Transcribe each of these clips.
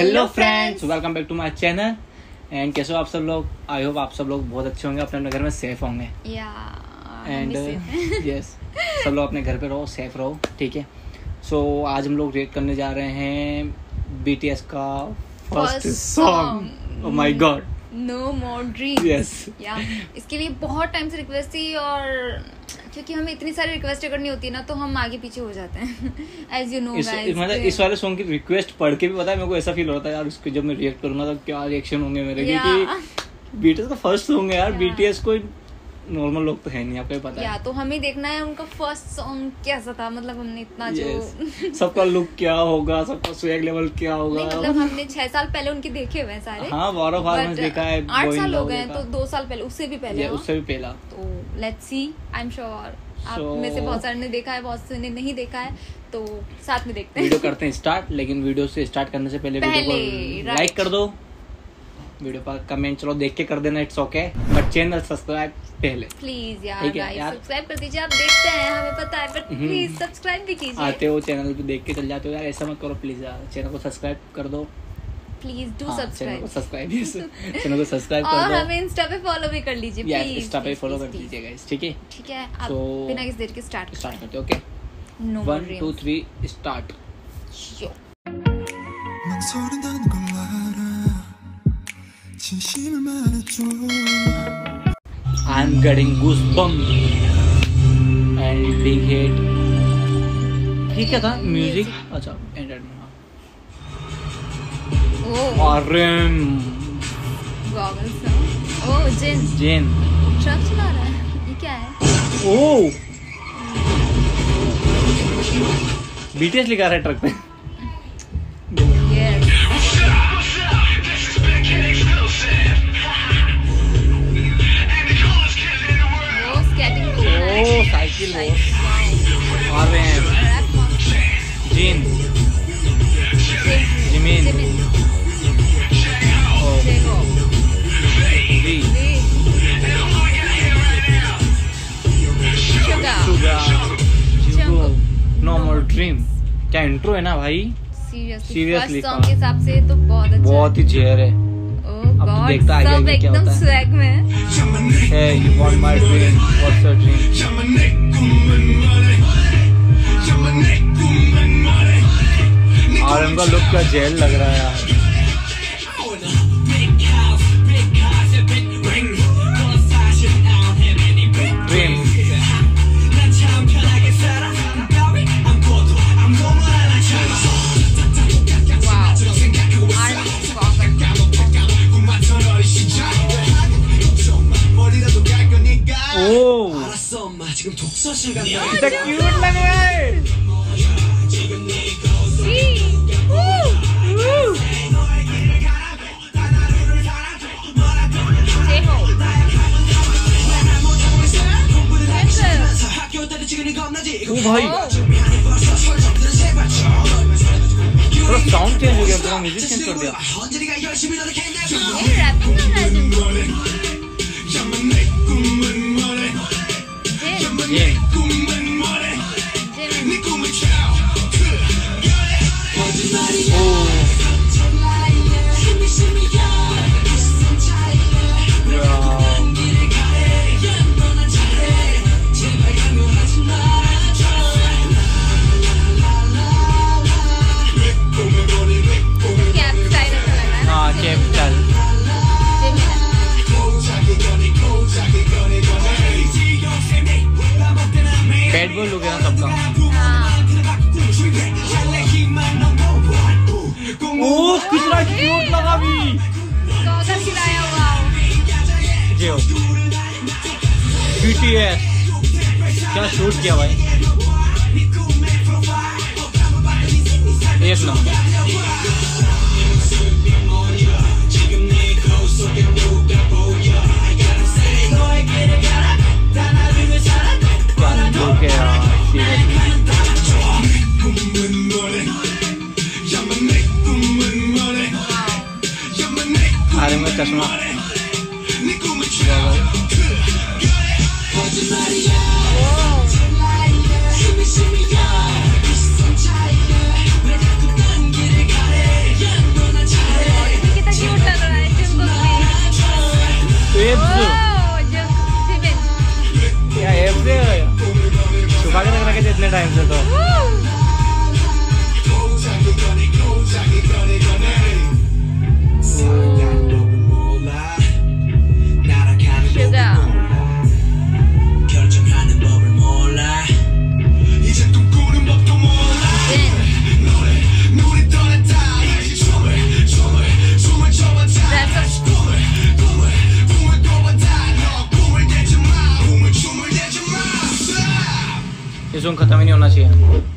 Hello friends welcome back to my channel and कैसे हो आप सब लोग? आई होप आप सब लोग बहुत अच्छे होंगे अपने अपने घर में सेफ़ होंगे. या एंड यस सब लोग अपने घर पे रहो सेफ़ रहो ठीक है? सो आज हम लोग रेट करने जा रहे हैं बीटीएस का first song. My god no more dream या इसके लिए बहुत टाइम से रिक्वेस्ट थी और क्योंकि हमें इतनी सारी रिक्वेस्ट करनी होती है ना तो हम आगे पीछे हो जाते हैं। एज यू नो मतलब इस वाले सॉन्ग की रिक्वेस्ट पढ़ के भी पता है मेरे को ऐसा फील होता है यार उसको जब मैं रिएक्ट करूँगा तो क्या रिएक्शन होंगे मेरे? Yeah. क्योंकि बीटीएस का फ़र्स्ट सॉन्ग है यार. बीटीएस कोई नॉर्मल लोग तो है नहीं आपको पता या है तो हमें देखना है उनका फ़र्स्ट सॉन्ग कैसा था मतलब हमने इतना जो सबका लुक क्या होगा सबका स्वैग लेवल क्या होगा। मतलब हमने छह साल पहले उनके देखे हुए हैं सारे। हाँ वारो फार But, देखा है आठ साल हो गए हैं तो दो साल पहले उससे भी पहले हाँ। उससे भी पहला। तो let's see I am sure आप में से बहुत सारे ने देखा है बहुत से ने नहीं देखा है तो साथ में देखते हैं। वीडियो करते हैं स्टार्ट लेकिन वीडियो से स्टार्ट करने से पहले वीडियो को लाइक कर दो। वीडियो पर कमेंट चलो देख के कर देना it's okay but channel subscribe पहले प्लीज यार ठीक है, गाइस यार। सब्सक्राइब कर दीजिए आप देखते हैं हमें पता है बट हम्म। प्लीज सब्सक्राइब भी आते कीजिए हो चैनल पे देख के चल जाते हो यार ऐसा मत करो प्लीज यार चैनल को सब्सक्राइब कर दो प्लीज डू हाँ, चैनल को सब्सक्राइब सब्सक्राइब चैनल को सब्सक्राइब और कर हमें इंस्टा पे फॉलो भी कर लीजिए दो यार प्लीज इंस्टा पे फॉलो कर लीजिएगा guys, ठीक है ठीक है आप So- बिना किसी देर के स्टार्ट स्टार्ट करते okay no one two three start 망설인다는 걸 알아 I'm getting goosebumps. And big hit. ठीक क्या था? म्यूज़िक अच्छा एंडेड में हाँ अरे गॉगल्स ओ जेन जेन ट्रक चला रहा है। ये क्या है? ओ। बीटीएस लिखा रहा है ट्रक पे। ओ साइकिल वो आ रहे हैं। जीन जिमिन ओ वी जुगो नो मोर ड्रीम क्या इंट्रो है ना भाई? सीरियसली सॉन्ग के। हिसाब से तो बहुत अच्छा बहुत ही जेर है। ओह अब तो देखता आगे सब एकदम होता। स्वैग में है। Hey, you want my dream? What's your dream? आरंगा लुक का जेल लग रहा है यार 지금 독서실 간다. 진짜 기울라네. 오 마이 그럼 다운템 곡이야 그럼 뮤직 센터야 이 랩핑만 하지 क्या शूट किया भाई। एक नंबर। कितने टाइम से तो? खत्म ही नहीं होना चाहिए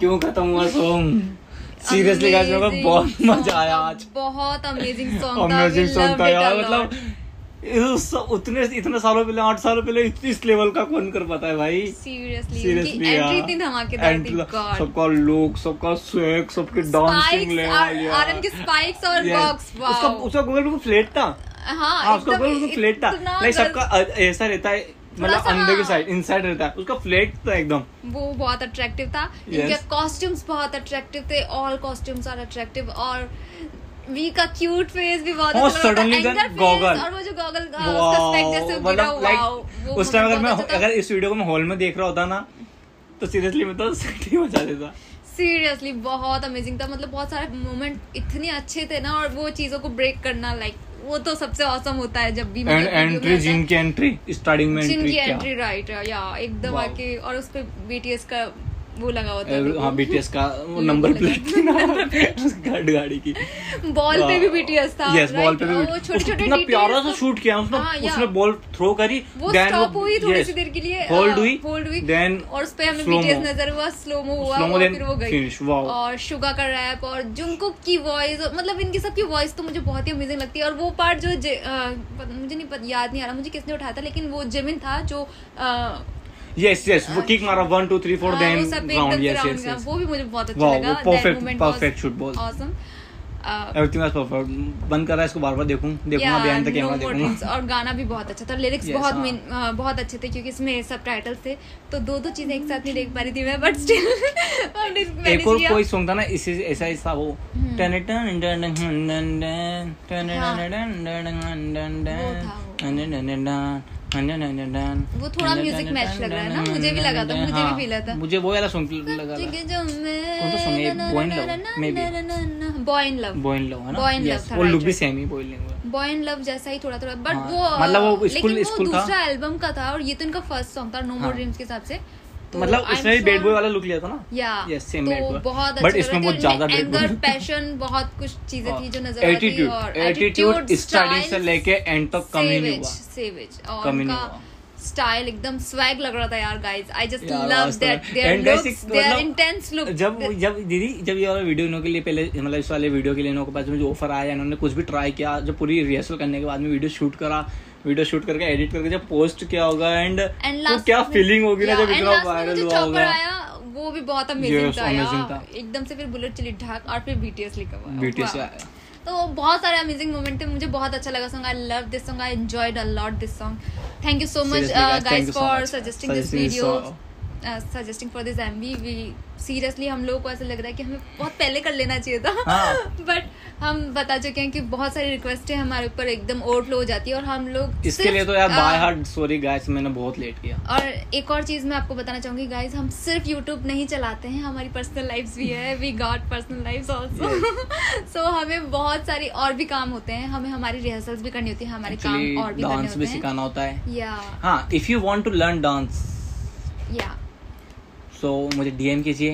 क्यों खत्म हुआ सॉन्ग सीरियसली गाइस मेरे को बहुत मज़ा आया आज। बहुत अमेजिंग सॉन्ग था अमेजिंग सॉन्ग था यार मतलब उतने इतने सालों पहले आठ सालों पहले इस- लेवल का कौन कर पाता है भाई? सीरियसली सीरियसली इतनी धमाकेदार थी सबका लुक सबका स्वेग सबके डांसिंग लेवल आरएम के स्पाइक्स और बॉक्स उसका वाओ उसका गूगल बिल्कुल फ्लैट था। हाँ हाँ उसका गूगल बिल्कुल फ्लैट था। लाइक सबका ऐसा रहता है मतलब अंदर की हाँ। साइड इनसाइड रहता है। उसका फ्लैट था एकदम। वो बहुत अट्रैक्टिव था. इनके कॉस्ट्यूम्स बहुत अट्रैक्टिव थे। ऑल कॉस्ट्यूम्स आर अट्रैक्टिव और वी का क्यूट फेस भी बहुत और अच्छा लगा था। suddenly Anger that और वो जो गॉगल उसका स्पेक जैसे Wow, गिरा मतलब वाओ उस टाइम अगर मैं अगर इस वीडियो को मैं हॉल में देख रहा होता ना तो सीरियसली मैं तो सीटी बजा देता सीरियसली बहुत अमेजिंग था। मतलब बहुत सारे मोमेंट इतने अच्छे थे ना और वो चीज़ों को ब्रेक करना लाइक वो तो सबसे औसम होता है जब भी एंट्री होता जिन की एंट्री स्टार्टिंग में एंट्री जिनकी एंट्री राइट या एकदम. आके और उस पर बीटीएस का वो लगा हुआ था हाँ बीटीएस का वो नंबर। प्लेट थी गाड़ी गाड़ी की। बॉल पे भी बीटीएस था यस बॉल पे भी छोटे छोटे इतना प्यारा सा शूट किया उसने। हाँ, उसने बॉल थ्रो करी वो स्टॉप हुई थोड़ी सी देर के लिए होल्ड हुई होल्ड हुई देन और उस पे हमें बीटीएस नज़र हुआ स्लोमो हुआ और फिर वो गई। finish, wow. और शुगा का रैप और जुंकुक की वॉइस मतलब इनकी सबकी वॉइस तो मुझे बहुत ही अमेजिंग लगती है। और वो पार्ट जो मुझे नहीं याद नहीं आ रहा मुझे किसने उठाया था लेकिन वो जिमिन था जो यस यस वो किक मारा 1 2 3 4 हाँ, देन राउंड यस यस वो भी मुझे बहुत अच्छा लगा perfect- perfect shoot both. Awesome everything was perfect बंद कर रहा है इसको बार-बार देखूँ देखूँगा बिहाइंड द कैमरा देखूँगा और गाना भी बहुत अच्छा था लिरिक्स Yes, बहुत हाँ. बहुत अच्छे थे क्योंकि इसमें सब थे तो दो दो चीज़ें एक साथ नहीं देख पा रही थी मैं बट स्टिल एक और कोई सॉन्ग था ना इसी ऐसा ही था वो हम्म। टन टन टन टन टन टन हाँ। टन टन टन टन वो था थोड़ा म्यूज़िक मैच लग रहा है ना? मुझे भी लगा था, मुझे भी फील feel आता। मुझे वो वाला सॉन्ग लगा कौन सा है? Love, maybe. Boy in love boy in love है ना? Boy in Yes, था, वो लुक भी same he boy in love boy in love जैसा ही थोड़ा थोड़ा बट हाँ, वो मतलब वो लेकिन स्कूल वो दूसरा एल्बम का था और ये तो इनका फ़र्स्ट सॉन्ग था नो मोर हाँ। ड्रीम्स के हिसाब से। तो मतलब उसने भी बैड बॉय वाला लुक लिया था ना? या Yes, same bad तो बहुत अच्छा इसमें बहुत ज़्यादा था। पैशन बहुत कुछ चीज़ें थी जो नज़र आती एटीट्यूड और एटीट्यूड स्टार्टिंग से लेके एंड तक कम ही नहीं हुआ. सेवेज और ही उनका स्टाइल एकदम स्वैग लग रहा था यार guys I just love that their looks their intense look जब जब दीदी जब ये वाला वीडियो इन्हों के लिए पहले मतलब इस वाले वीडियो के लिए इन्हों के पास में जो ऑफ़र आया इन्होंने कुछ भी ट्राई किया जब पूरी रिहर्सल करने के बाद में वीडियो शूट करा वीडियो शूट करके एडिट करके जब पोस्ट किया होगा एंड तो क्या फीलिंग होगी ना जब इतना वायरल हुआ होगा? वो भी बहुत अमेजिंग Yes, था यार। एकदम से फिर बुलेट चली ढाक और फिर बीटीएस लिखा हुआ बीटीएस आया तो बहुत सारे अमेजिंग मोमेंट थे। मुझे बहुत अच्छा लगा song I love this song I enjoyed a lot this song thank you so much guys for suggesting this video. Suggesting for this MV we seriously हम लोगों को ऐसा लग रहा है कि हमें बहुत पहले कर लेना चाहिए था। हाँ। बट हम बता चुके हैं कि बहुत सारी रिक्वेस्टें हमारे ऊपर एकदम ओवरफ्लो हो जाती है और हम लोग इसके लिए तो यार बाय हार्ट सॉरी गाइस मैंने बहुत लेट किया। और एक और चीज़ मैं आपको बताना चाहूँगी गाइस हम सिर्फ़ यूट्यूब नहीं चलाते हैं हमारी पर्सनल लाइफ भी है we got personal lifes also so हमें बहुत सारी और भी काम होते हैं हमें हमारी रिहर्सल्स भी करनी होती है हमारे काम और भी डांस भी हैं। सिखाना होता है। या हाँ if you want to learn dance या सो मुझे डीएम कीजिए।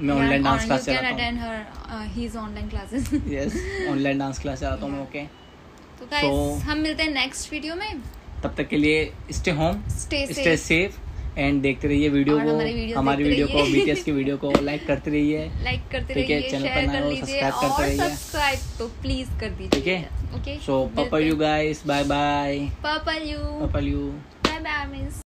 मैं ऑनलाइन डांस क्लास चलाता हूँ। His online classes yes online dance class चलाता हूँ मैं ओके तो गाइस हम मिलते हैं नेक्स्ट वीडियो में. तब तक के लिए stay home stay safe and देखते रहिए वीडियो को हमारी वीडियो को बीटीएस की वीडियो को लाइक करते रहिए। लाइक करते है, रहिए channel पर नए हो, subscribe करते रहिए। सब्सक्राइब तो प्लीज़ कर दीजिए. ठीक है? ओके सो पापा यू गाइस बाय बाय पापा यू पापा यू बाय बाय मिस